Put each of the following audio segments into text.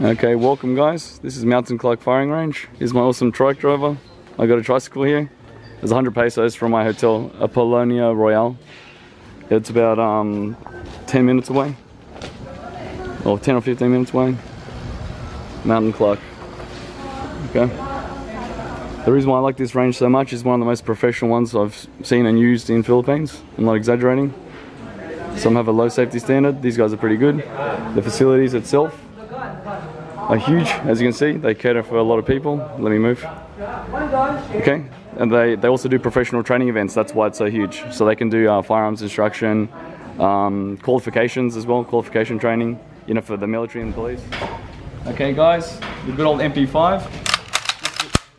Okay, welcome guys. This is Mountain Clark Firing Range. Here's my awesome trike driver. I got a tricycle here. It's 100 pesos from my hotel, Apollonia Royale. It's about um, 10 minutes away. Or 10 or 15 minutes away. Mountain Clark. Okay. The reason why I like this range so much is one of the most professional ones I've seen and used in Philippines. I'm not exaggerating. Some have a low safety standard. These guys are pretty good. The facilities itself are huge, as you can see. They cater for a lot of people. Let me move. Okay, and they, they also do professional training events. That's why it's so huge. So they can do uh, firearms instruction, um, qualifications as well, qualification training, you know, for the military and police. Okay, guys, the good old MP5.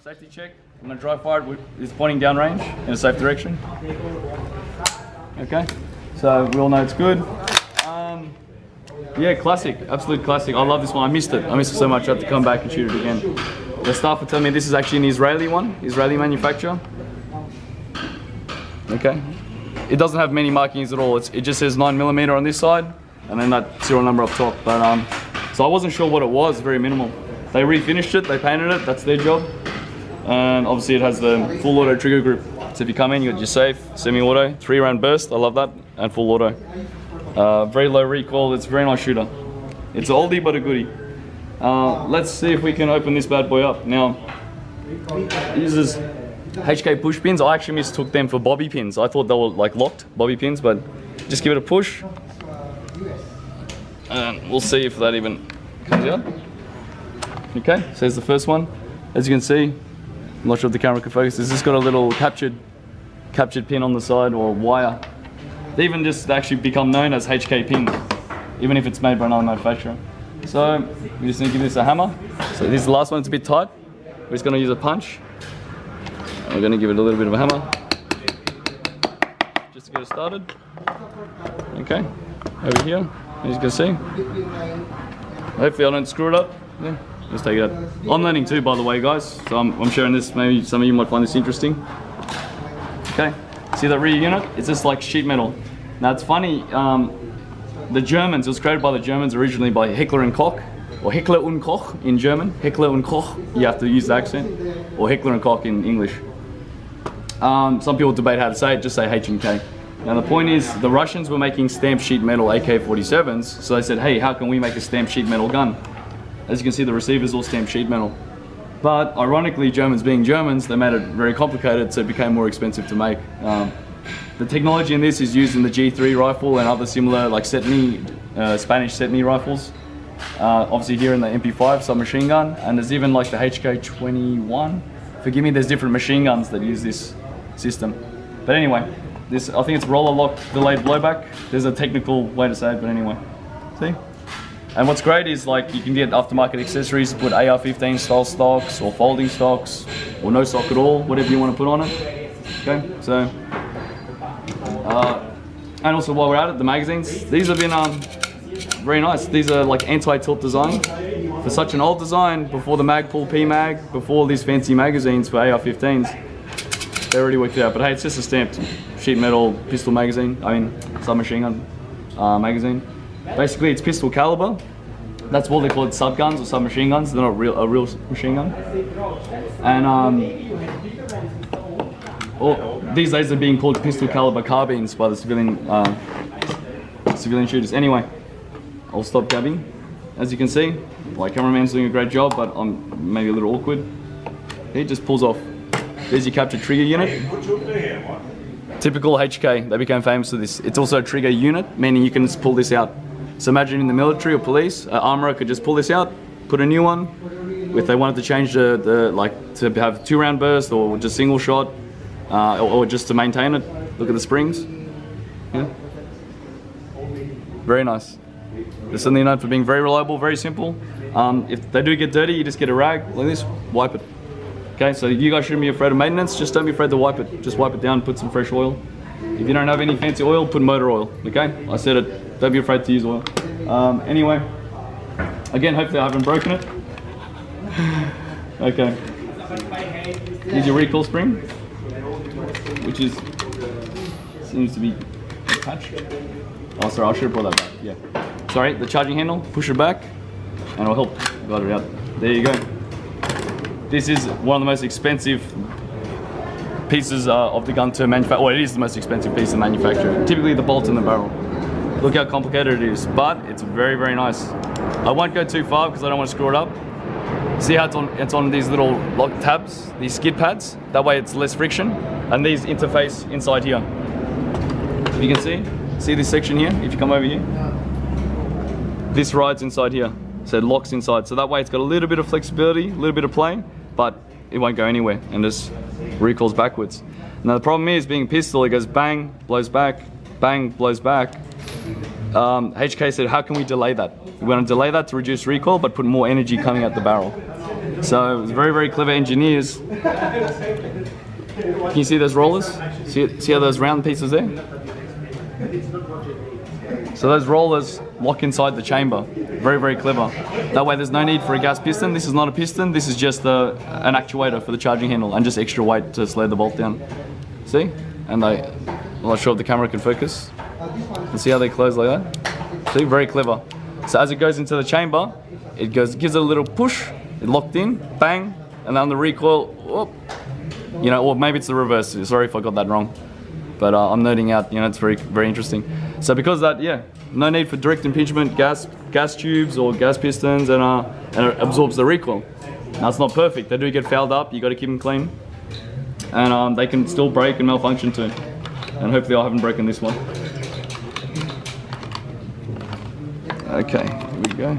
Safety check. I'm gonna dry fire it. It's pointing downrange in a safe direction. Okay, so we all know it's good. Um, yeah, classic, absolute classic. I love this one. I missed it. I missed it so much. I have to come back and shoot it again. The staff were telling me this is actually an Israeli one, Israeli manufacturer. Okay. It doesn't have many markings at all. It's, it just says 9mm on this side, and then that serial number up top. But um, So I wasn't sure what it was, very minimal. They refinished it, they painted it, that's their job. And obviously it has the full auto trigger group. So if you come in, you got your safe, semi-auto, three round burst, I love that, and full auto. Uh, very low recoil, it's a very nice shooter. It's an oldie but a goodie. Uh, let's see if we can open this bad boy up. Now, uses HK push pins. I actually mistook them for bobby pins. I thought they were like locked bobby pins, but just give it a push. And we'll see if that even comes out. Okay, so there's the first one. As you can see, I'm not sure if the camera can focus. This has got a little captured captured pin on the side or wire. Even just actually become known as HK pins, even if it's made by another manufacturer. So we just need to give this a hammer. So this last one, it's a bit tight. We're just gonna use a punch. We're gonna give it a little bit of a hammer. Just to get it started. Okay, over here, as you can see. Hopefully I don't screw it up. Yeah, let's take it out. I'm learning too, by the way, guys. So I'm, I'm sharing this, maybe some of you might find this interesting. Okay, see that rear unit? It's just like sheet metal. Now it's funny, um, the Germans, it was created by the Germans originally by Heckler and Koch, or Heckler und Koch in German. Heckler und Koch, you have to use the accent, or Heckler and Koch in English. Um, some people debate how to say it, just say H and K. Now the point is, the Russians were making stamped sheet metal AK-47s, so they said, hey, how can we make a stamped sheet metal gun? As you can see, the receiver's all stamped sheet metal. But ironically, Germans being Germans, they made it very complicated, so it became more expensive to make. Um, the technology in this is used in the G3 rifle and other similar like CETME, uh, Spanish CETME rifles. Uh, obviously here in the MP5 submachine gun, and there's even like the HK21. Forgive me, there's different machine guns that use this system. But anyway, this I think it's roller lock delayed blowback. There's a technical way to say it, but anyway. See? And what's great is like you can get aftermarket accessories, put AR-15 style stocks or folding stocks or no stock at all, whatever you want to put on it. Okay, so uh, and also while we're at it, the magazines. These have been um, very nice. These are like anti-tilt design. For such an old design, before the Magpul P-Mag, before these fancy magazines for AR-15s, they already worked out. But hey, it's just a stamped sheet metal pistol magazine. I mean, submachine gun uh, magazine. Basically, it's pistol caliber. That's what they call it, sub guns or submachine guns. They're not real, a real machine gun. And um, these days they're being called pistol caliber carbines by the civilian uh, civilian shooters. Anyway, I'll stop gabbing. As you can see, my cameraman's doing a great job, but I'm maybe a little awkward. He just pulls off. There's your capture trigger unit. Typical HK, they became famous for this. It's also a trigger unit, meaning you can just pull this out. So imagine in the military or police, an armorer could just pull this out, put a new one. If they wanted to change the, the like to have two round burst or just single shot, uh, or, or, just to maintain it, look at the springs. Yeah. Very nice. They're certainly known for being very reliable, very simple. Um, if they do get dirty, you just get a rag like this, wipe it. Okay, so you guys shouldn't be afraid of maintenance, just don't be afraid to wipe it. Just wipe it down, put some fresh oil. If you don't have any fancy oil, put motor oil, okay? I said it, don't be afraid to use oil. Um, anyway, again, hopefully I haven't broken it. okay. Here's your recoil spring, which is, seems to be attached. Oh, sorry, I should have brought that back, yeah. Sorry, the charging handle, push it back, and it'll help guide it out. There you go. This is one of the most expensive pieces uh, of the gun to manufacture. Well, it is the most expensive piece to manufacture. Typically the bolt and the barrel. Look how complicated it is, but it's very, very nice. I won't go too far because I don't want to screw it up. See how it's on, it's on these little lock tabs, these skid pads? That way it's less friction. And these interface inside here. You can see, see this section here, if you come over here? This rides inside here, so it locks inside. So that way it's got a little bit of flexibility, a little bit of play, but it won't go anywhere and just recoils backwards. Now the problem is being pistol, it goes bang, blows back, bang, blows back. Um, HK said, how can we delay that? We want to delay that to reduce recoil, but put more energy coming out the barrel. So it was very, very clever engineers. Can you see those rollers? See, see how those round pieces there? So those rollers lock inside the chamber. Very, very clever. That way there's no need for a gas piston. This is not a piston, this is just a, an actuator for the charging handle and just extra weight to slow the bolt down. See? And they, I'm not sure if the camera can focus. And see how they close like that? See, very clever. So as it goes into the chamber, it goes gives it a little push, it locked in, bang, and then the recoil, whoop, you know, or maybe it's the reverse. Sorry if I got that wrong, but uh, I'm noting out. You know, it's very very interesting. So because that, yeah, no need for direct impingement gas gas tubes or gas pistons, and uh, and it absorbs the recoil. Now it's not perfect. They do get fouled up. You got to keep them clean, and um, they can still break and malfunction too. And hopefully I haven't broken this one. Okay, here we go.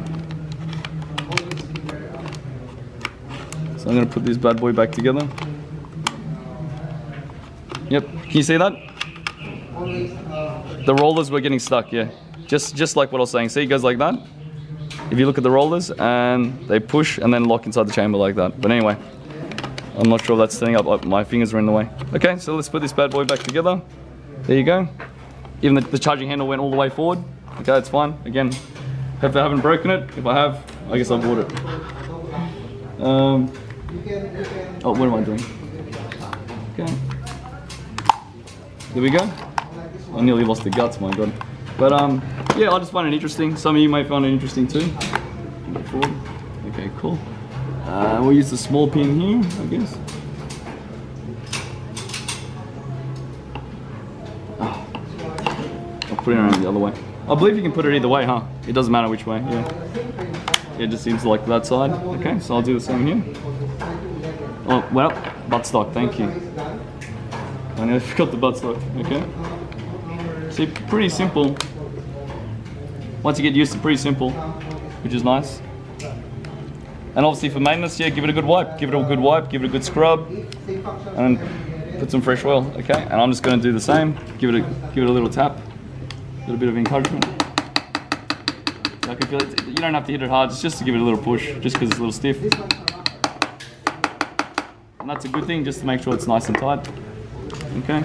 So I'm gonna put this bad boy back together. Yep, can you see that? The rollers were getting stuck, yeah. Just just like what I was saying. See, it goes like that. If you look at the rollers and they push and then lock inside the chamber like that. But anyway, I'm not sure if that's setting up. Oh, my fingers are in the way. Okay, so let's put this bad boy back together. There you go. Even the, the charging handle went all the way forward. Okay, that's fine. Again, Hope I haven't broken it. If I have, I guess I bought it. Um, oh, what am I doing? Okay. There we go. I nearly lost the guts, my god. But um, yeah, I just find it interesting. Some of you may find it interesting too. Okay, cool. Uh, we'll use the small pin here, I guess. Oh. I'll put it around the other way. I believe you can put it either way, huh? It doesn't matter which way, yeah. It just seems like that side. Okay, so I'll do the same here. Oh, well, buttstock, thank you. I nearly forgot the buttstock, okay. See, pretty simple. Once you get used to pretty simple, which is nice. And obviously for maintenance, yeah, give it a good wipe. Give it a good wipe, give it a good scrub, and put some fresh oil, okay? And I'm just gonna do the same. Give it a, give it a little tap little bit of encouragement. I can feel it. You don't have to hit it hard, it's just to give it a little push, just because it's a little stiff. And that's a good thing, just to make sure it's nice and tight. Okay.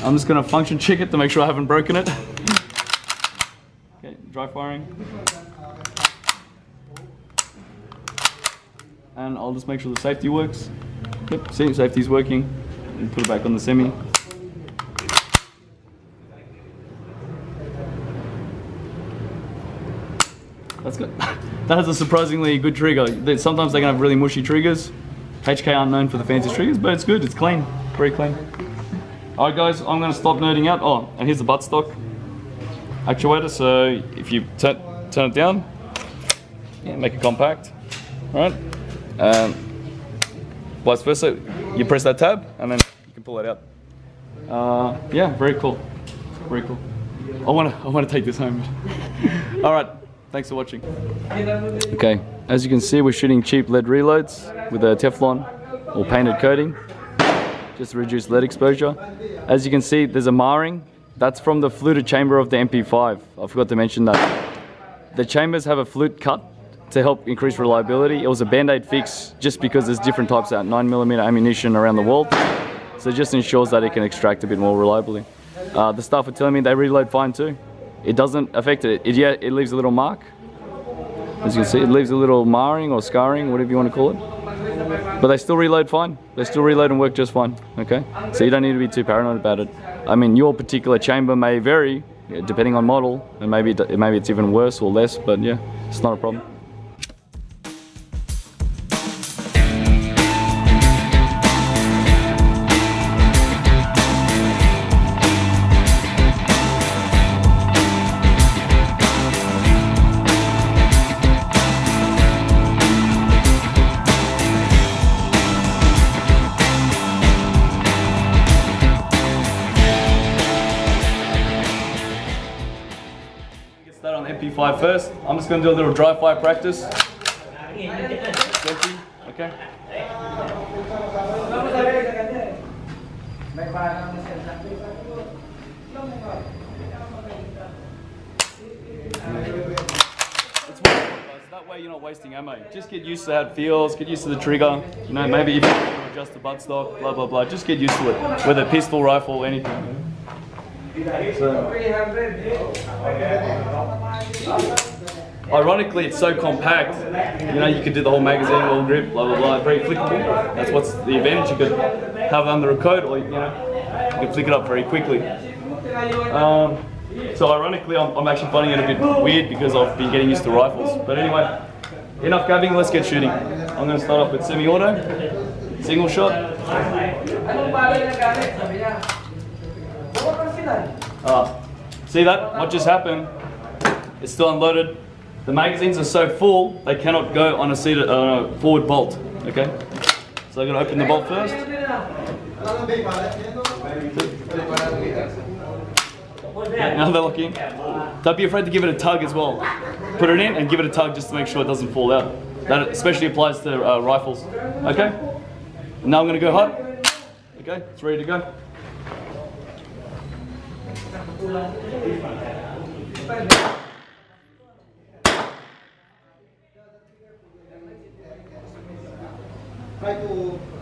I'm just gonna function check it to make sure I haven't broken it. okay, dry firing. And I'll just make sure the safety works. Yep, see, safety's working. And put it back on the semi. That's good. that has a surprisingly good trigger. Sometimes they can have really mushy triggers. HK aren't known for the fancy triggers, but it's good. It's clean. Very clean. Alright guys, I'm going to stop nerding out. Oh, and here's the buttstock actuator. So if you turn, turn it down, yeah, make it compact. Alright. Um, vice versa, you press that tab and then you can pull it out. Uh, yeah, very cool. Very cool. I want to I want to take this home. All right. Thanks for watching. Okay, as you can see, we're shooting cheap lead reloads with a Teflon or painted coating, just to reduce lead exposure. As you can see, there's a marring. That's from the fluted chamber of the MP5. I forgot to mention that. The chambers have a flute cut to help increase reliability. It was a band-aid fix just because there's different types of 9mm ammunition around the world. So it just ensures that it can extract a bit more reliably. Uh, the staff are telling me they reload fine too it doesn't affect it. it. Yeah, it leaves a little mark. As you can see, it leaves a little marring or scarring, whatever you want to call it. But they still reload fine. They still reload and work just fine, okay? So you don't need to be too paranoid about it. I mean, your particular chamber may vary depending on model, and maybe, maybe it's even worse or less, but yeah, it's not a problem. I'm just going to do a little dry fire practice. Okay? It's guys. That way you're not wasting ammo. Just get used to how it feels, get used to the trigger. You know, maybe to adjust the buttstock, blah, blah, blah. Just get used to it. Whether pistol, rifle, anything. So, ironically, it's so compact. You know, you could do the whole magazine, all grip, blah, blah, blah. Very flickable. That's what's the advantage. You could have it under a coat or, you know, you can flick it up very quickly. Um, so ironically, I'm, I'm actually finding it a bit weird because I've been getting used to rifles. But anyway, enough gabbing, let's get shooting. I'm going to start off with semi-auto, single shot. Ah, see that? What just happened? It's still unloaded. The magazines are so full, they cannot go on a seated, uh, forward bolt. Okay? So I'm going to open the bolt first. Now they're looking. Don't be afraid to give it a tug as well. Put it in and give it a tug just to make sure it doesn't fall out. That especially applies to uh, rifles. Okay? Now I'm going to go hot. Okay, it's ready to go. Try to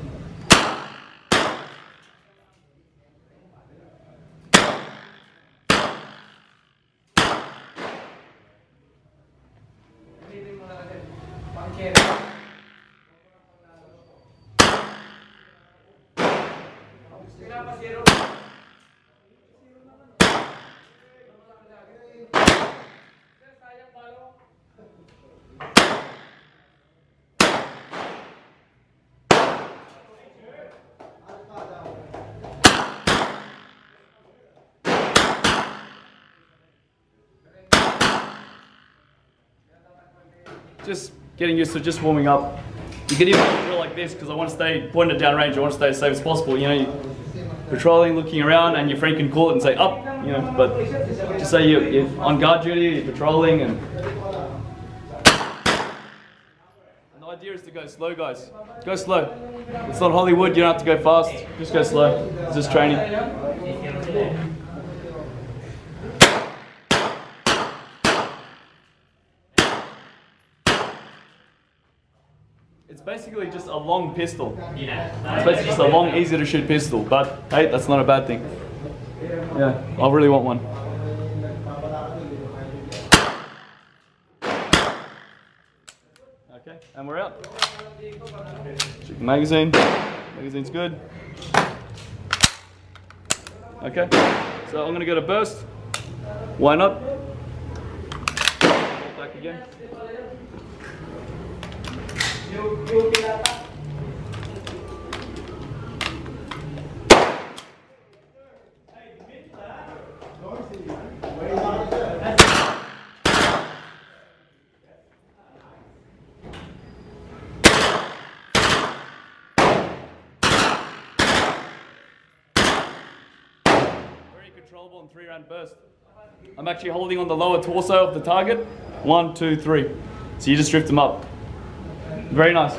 Just getting used to just warming up. You can even drill like this because I want to stay pointed down range. I want to stay as safe as possible. You know, you patrolling, looking around, and your friend can call it and say up. You know, but just say you're, you're on guard duty, you're patrolling, and. And the idea is to go slow, guys. Go slow. It's not Hollywood. You don't have to go fast. Just go slow. It's just training. It's basically just a long pistol. It's basically just a long, easy to shoot pistol. But hey, that's not a bad thing. Yeah, I really want one. Okay, and we're out. Check the magazine. Magazine's good. Okay, so I'm gonna go to burst. Why not? Back again. Very controllable and three round burst. I'm actually holding on the lower torso of the target. One, two, three. So you just drift them up. Very nice.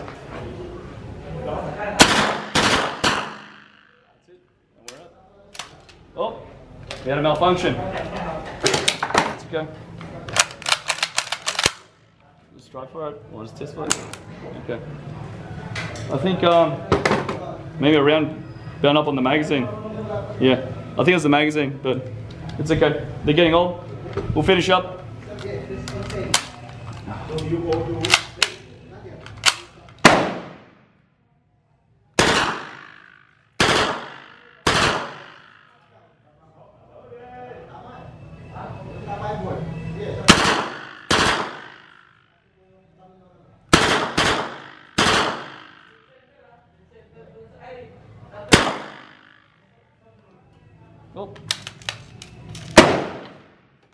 Oh, we had a malfunction. Let's go. Just try for it. Or just test for it. Okay. I think um, maybe a round burn up on the magazine. Yeah, I think it's the magazine, but it's okay. They're getting old. We'll finish up.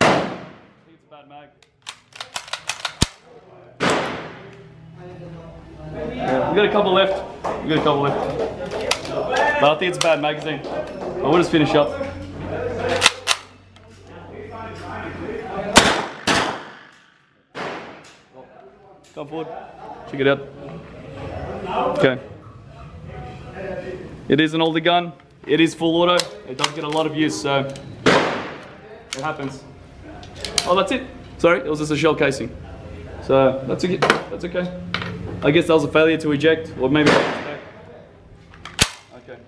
I it's a bad mag. We got a couple left. We got a couple left. But I think it's a bad magazine. I will just finish up. come forward. Check it out. Okay. It is an older gun. It is full auto. It does get a lot of use, so it happens. Oh, that's it. Sorry, it was just a shell casing. So that's okay. That's okay. I guess that was a failure to eject, or maybe. Okay.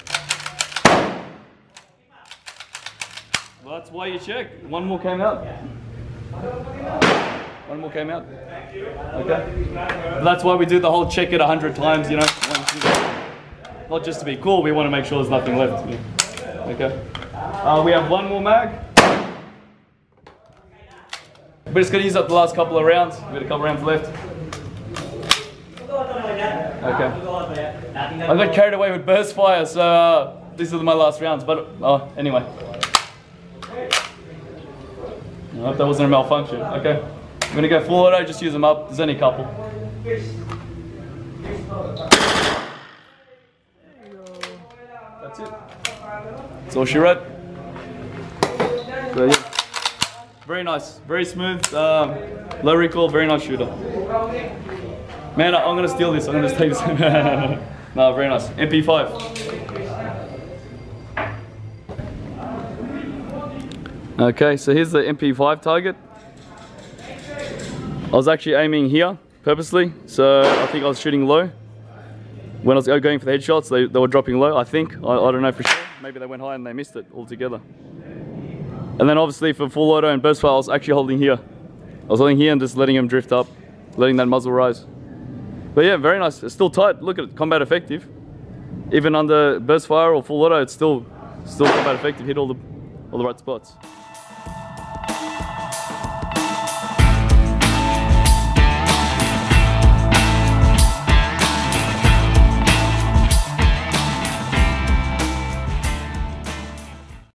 Well, that's why you check. One more came out. One more came out. Okay. That's why we do the whole check it a hundred times, you know. Not just to be cool, we want to make sure there's nothing left. Okay. Uh, we have one more mag. We're just gonna use up the last couple of rounds. We've got a couple rounds left. Okay. I got carried away with burst fire, so uh, these are my last rounds. But uh, anyway. I hope that wasn't a malfunction. Okay. I'm gonna go full auto, just use them up. There's only a couple. That's it. That's all she wrote. So, yeah. Very nice, very smooth, um, low recoil, very nice shooter. Man, I'm gonna steal this. I'm gonna just take this. no, very nice. MP5. Okay, so here's the MP5 target. I was actually aiming here purposely, so I think I was shooting low. When I was going for the headshots, they, they were dropping low, I think. I, I don't know for sure. Maybe they went high and they missed it altogether. And then obviously for full auto and burst fire, I was actually holding here. I was holding here and just letting him drift up, letting that muzzle rise. But yeah, very nice. It's still tight. Look at it, combat effective. Even under burst fire or full auto, it's still still combat effective. Hit all the all the right spots.